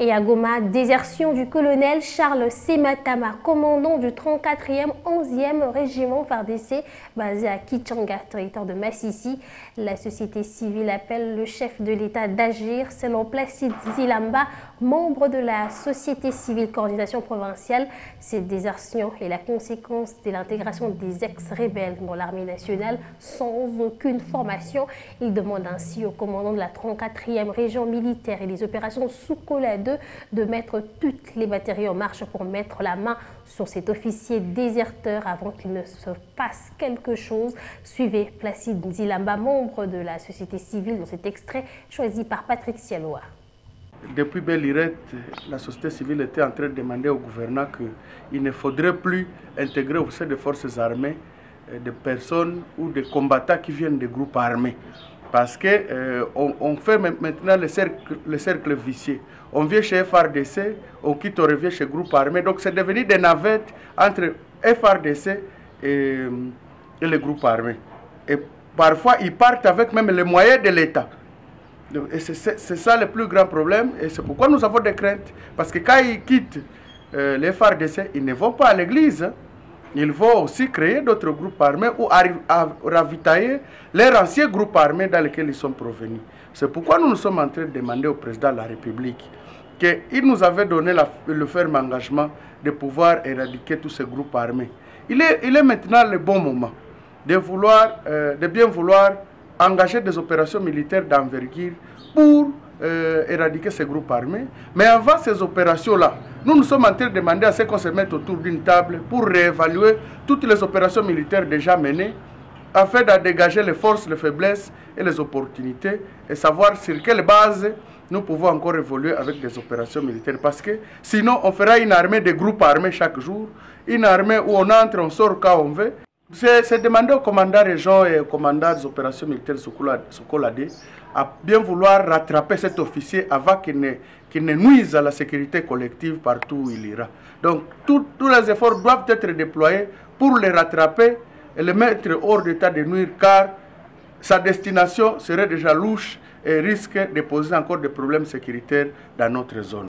Et à Goma, désertion du colonel Charles Sematama, commandant du 34e 11e régiment FARDC basé à Kichanga, territoire de Massissi. La société civile appelle le chef de l'État d'agir selon Placide Zilamba, membre de la société civile coordination provinciale. Cette désertion est la conséquence de l'intégration des ex-rebelles dans l'armée nationale sans aucune formation. Il demande ainsi au commandant de la 34e région militaire et des opérations sous de mettre toutes les batteries en marche pour mettre la main sur cet officier déserteur avant qu'il ne se passe quelque chose. Suivez Placide Nzilamba, membre de la société civile, dans cet extrait choisi par Patrick Cialoa. Depuis Bellirette, la société civile était en train de demander au gouvernement qu'il ne faudrait plus intégrer au sein des forces armées euh, des personnes ou des combattants qui viennent des groupes armés. Parce qu'on euh, on fait maintenant le cercle, le cercle vicieux. On vient chez FRDC, on quitte, on revient chez groupe armé. Donc c'est devenu des navettes entre FRDC et, et les armés. Et parfois, ils partent avec même les moyens de l'État. Et c'est ça le plus grand problème. Et c'est pourquoi nous avons des craintes. Parce que quand ils quittent euh, les FRDC, ils ne vont pas à l'église. Hein. Ils vont aussi créer d'autres groupes armés ou ravitailler leurs anciens groupes armés dans lesquels ils sont provenus. C'est pourquoi nous nous sommes en train de demander au président de la République qu'il nous avait donné le ferme engagement de pouvoir éradiquer tous ces groupes armés. Il est, il est maintenant le bon moment de, vouloir, euh, de bien vouloir engager des opérations militaires d'envergure pour euh, éradiquer ces groupes armés. Mais avant ces opérations-là, nous nous sommes en train de demander à ce qu'on se mette autour d'une table pour réévaluer toutes les opérations militaires déjà menées afin de dégager les forces, les faiblesses et les opportunités et savoir sur quelle base nous pouvons encore évoluer avec des opérations militaires. Parce que sinon, on fera une armée de groupes armés chaque jour, une armée où on entre, on sort quand on veut. C'est demander au commandant région et au commandant des opérations militaires Sokolade à bien vouloir rattraper cet officier avant qu'il ne, ne nuise à la sécurité collective partout où il ira. Donc tous les efforts doivent être déployés pour le rattraper et le mettre hors d'état de nuire car sa destination serait déjà louche et risque de poser encore des problèmes sécuritaires dans notre zone.